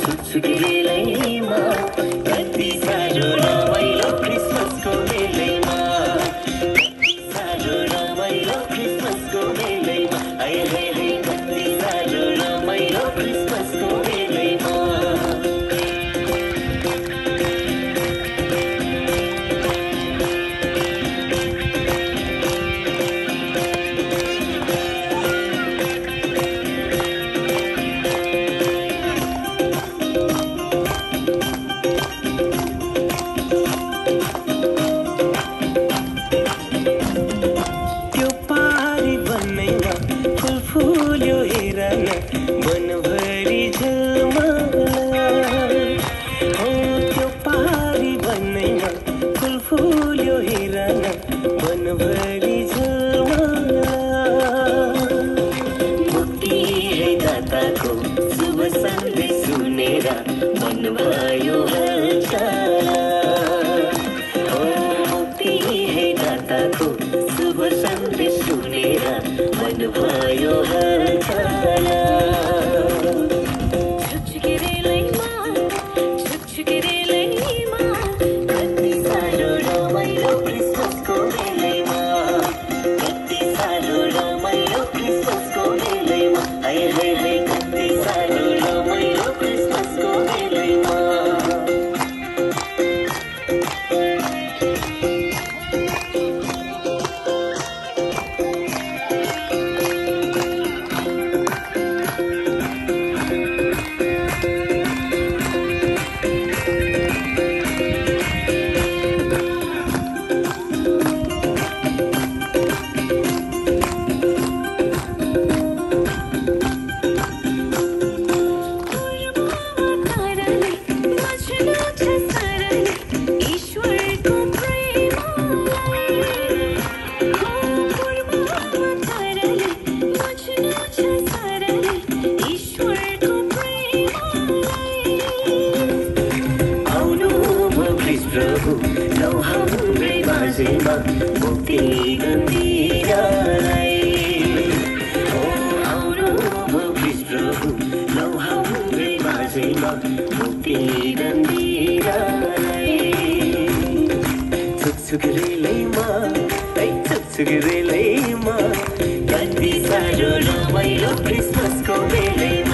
Çat çat फुल्यो हेरन मनभरि मुक्ति है दाताको शुभ सन्देश सुनेर मन भयो मुक्ति है दाताको शुभ सन्देश सुनेर मन भयो Hey, hey, hey. प्रभु लौ हाम्रै माझैमा मुक्ति गम्भीरलाई ओ प्रभु लौ हाम्रै माझैमा मुक्ति गम्भीरलाई छुकछुक कति साह्रो रमाइलो क्रिसमसको